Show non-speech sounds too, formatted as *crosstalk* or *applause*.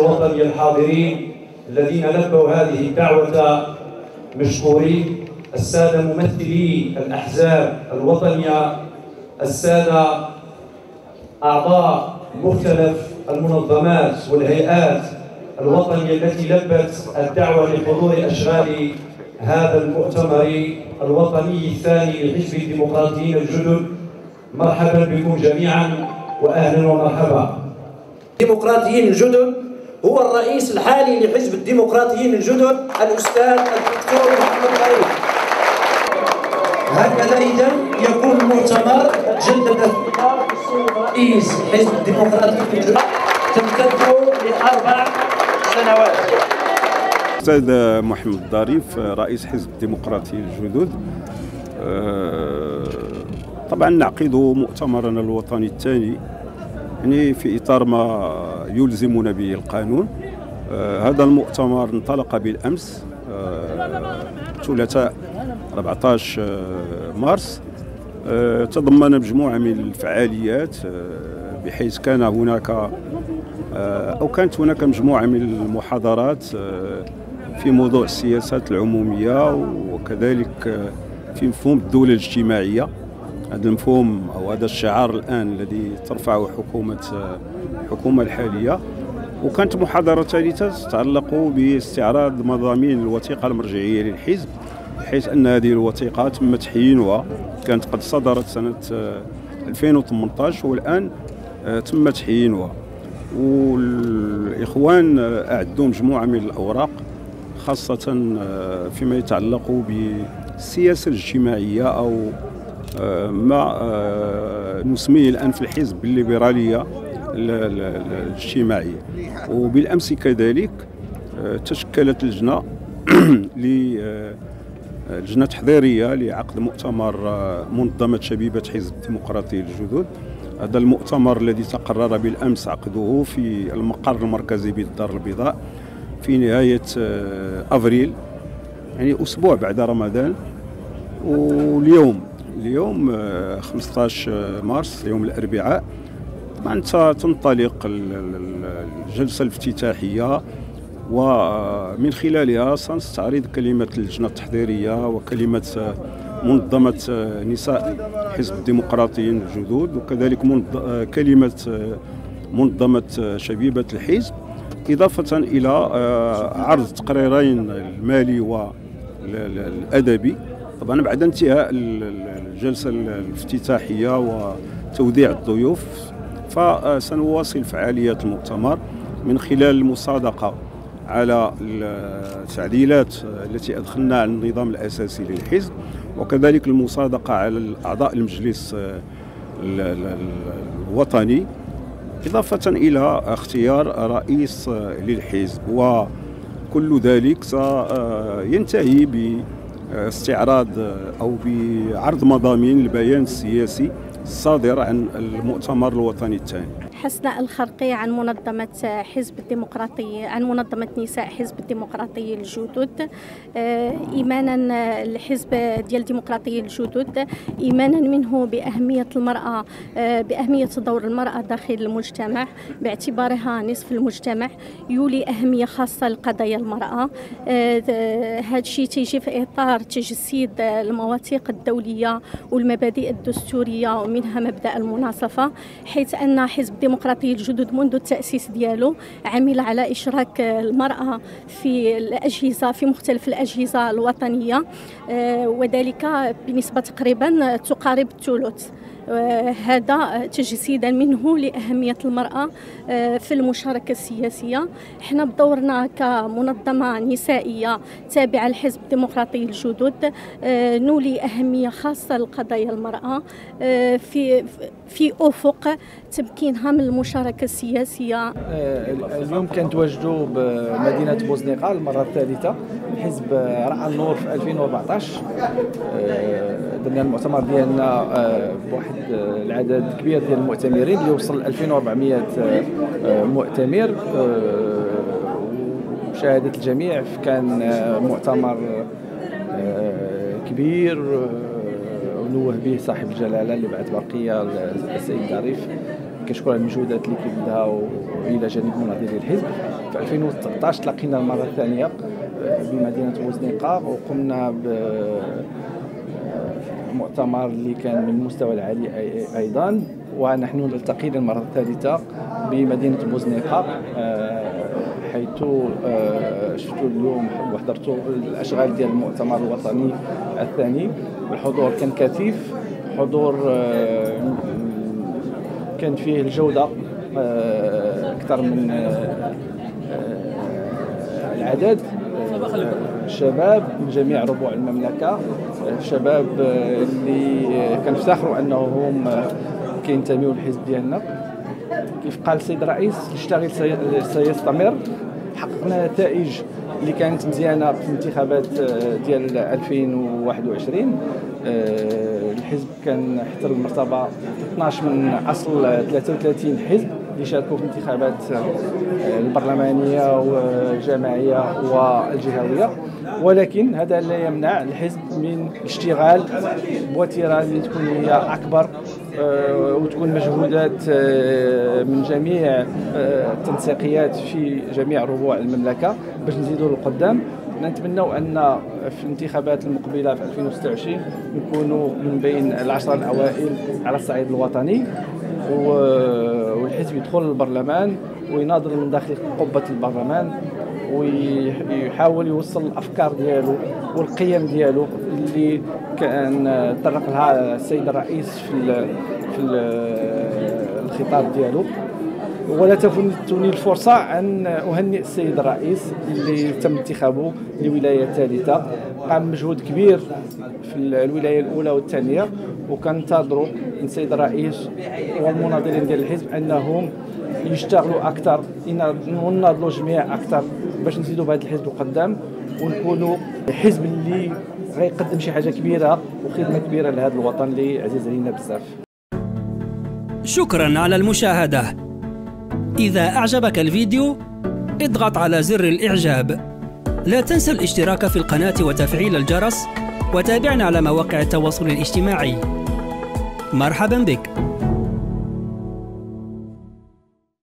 الوطني الحاضرين الذين لبوا هذه الدعوة مشكورين السادة ممثلي الأحزاب الوطنية السادة أعضاء مختلف المنظمات والهيئات الوطنية التي لبت الدعوة لحضور أشغال هذا المؤتمر الوطني الثاني لحزب الديمقراطيين الجدد. مرحبا بكم جميعا واهلا ومرحبا. الديمقراطيين الجدد هو الرئيس الحالي لحزب الديمقراطيين الجدد الأستاذ الدكتور محمد غريب. هكذا إذا يكون المؤتمر جدد رئيس حزب الديمقراطيين الجدد تمتد لأربع سنوات. الأستاذ محمد الظريف رئيس حزب الديمقراطي الجدد طبعا نعقد مؤتمرنا الوطني الثاني. يعني في إطار ما يلزمنا به القانون. هذا المؤتمر انطلق بالأمس الثلاثاء 14 مارس. تضمن مجموعة من الفعاليات بحيث كان هناك أو كانت هناك مجموعة من المحاضرات في موضوع السياسات العمومية وكذلك في مفهوم الدولة الاجتماعية. هذا المفهوم أو هذا الشعار الآن الذي ترفعه حكومة الحكومة الحالية. وكانت محاضرة ثالثه تتعلق باستعراض مضامين الوثيقة المرجعية للحزب بحيث أن هذه الوثيقة تم تحيينها كانت قد صدرت سنة 2018 والآن تم تحيينها والإخوان أعدوا مجموعة من الأوراق خاصة فيما يتعلق بالسياسة الاجتماعية أو ما نسميه الآن في الحزب بالليبرالية الاجتماعية. وبالأمس كذلك تشكلت لجنة *clears throat* لجنة تحضيرية لعقد مؤتمر منظمة شبيبة حزب الديمقراطي الجدد هذا المؤتمر الذي تقرر بالأمس عقده في المقر المركزي بالدار البيضاء في نهاية أفريل يعني أسبوع بعد رمضان. واليوم اليوم 15 مارس يوم الأربعاء. طبعا تنطلق الجلسة الافتتاحية ومن خلالها سنستعرض كلمة اللجنة التحضيرية وكلمة منظمة نساء حزب الديمقراطيين الجدد وكذلك كلمة منظمة شبيبة الحزب إضافة إلى عرض تقريرين المالي والأدبي طبعا بعد انتهاء الجلسة الافتتاحية وتوديع الضيوف فسنواصل فعاليات المؤتمر من خلال المصادقة على التعديلات التي أدخلنا على النظام الأساسي للحزب وكذلك المصادقة على أعضاء المجلس الوطني إضافة إلى اختيار رئيس للحزب. وكل ذلك سينتهي باستعراض أو بعرض مضامين البيان السياسي الصادر عن المؤتمر الوطني الثاني. حسناء الخرقي عن منظمة حزب الديمقراطي عن منظمة نساء حزب الديمقراطي الجدد. إيمانا الحزب ديال الديمقراطي الجدد. إيمانا منه بأهمية المرأة بأهمية دور المرأة داخل المجتمع باعتبارها نصف المجتمع يولي أهمية خاصة لقضايا المرأة. هذا الشيء تيجي في إطار تجسيد المواثيق الدولية والمبادئ الدستورية ومنها مبدأ المناصفة حيث أن حزب الديمقراطي الجدد منذ التأسيس ديالو عمل على إشراك المرأة في الأجهزة في مختلف الأجهزة الوطنية. وذلك بنسبة تقريبا تقارب الثلث. هذا تجسيدا منه لأهمية المرأة في المشاركة السياسية. إحنا بدورنا كمنظمة نسائية تابعة للحزب الديمقراطي الجدد نولي أهمية خاصة لقضايا المرأة في في أفق تمكينها من المشاركة السياسية؟ اليوم كنتواجدوا بمدينة بوزنيقه المرة الثالثة الحزب رأى النور في 2014 درنا المؤتمر ديالنا بواحد العدد كبير ديال المؤتمرين اللي وصل 2400 مؤتمر. مشاهده الجميع كان مؤتمر كبير. نوه به صاحب الجلالة اللي بعد برقية السيد ظريف. كنشكر على المجهودات اللي كيبدها والى جانب مناضلي الحزب. في 2019 تلاقينا المرة الثانية بمدينة بوزنيقه وقمنا ب مؤتمر اللي كان من المستوى العالي أيضا. ونحن نلتقي للمره الثالثة بمدينة بوزنيقة حيث آه، شفتوا اليوم وحضرتوا الأشغال ديال المؤتمر الوطني الثاني. الحضور كان كثيف حضور آه، كان فيه الجودة آه، أكثر من العدد. شباب من جميع ربوع المملكة شباب اللي كنفتخروا انهم كينتميوا للحزب ديالنا. كيف قال السيد الرئيس الاشتغال سيستمر حققنا نتائج اللي كانت مزيانة في الانتخابات آه، ديال 2021 آه، الحزب كان حتى المرتبة 12 من أصل 33 حزب. اللي شاركوا في الانتخابات آه، البرلمانيه والجماعيه والجهويه ولكن هذا لا يمنع الحزب من الاشتغال بوتيرة اللي تكون هي أكبر آه، وتكون مجهودات آه، من جميع التنسيقيات في جميع ربوع المملكة باش نزيدوا للقدام نتمنوا أن في الانتخابات المقبلة في 2026 نكونوا من بين العشرة الأوائل على الصعيد الوطني. والحزب يدخل البرلمان ويناضل من داخل قبة البرلمان ويحاول يوصل الأفكار ديالو والقيم ديالو اللي كان طرق لها السيد الرئيس في الخطاب ديالو. ولا تفوتني الفرصة أن أهنئ السيد الرئيس اللي تم انتخابه لولاية ثالثة. قام مجهود كبير في الولاية الأولى والثانية وكنتظروا من السيد الرئيس والمناضلين ديال الحزب أنهم يشتغلوا أكثر ونناضلوا جميع أكثر باش نزيدوا بهذا الحزب القدام ونكونوا حزب اللي غيقدم شي حاجة كبيرة وخدمة كبيرة لهذا الوطن اللي عزيز علينا بزاف. شكرا على المشاهدة. إذا أعجبك الفيديو اضغط على زر الإعجاب. لا تنسى الاشتراك في القناة وتفعيل الجرس وتابعنا على مواقع التواصل الاجتماعي. مرحبا بك.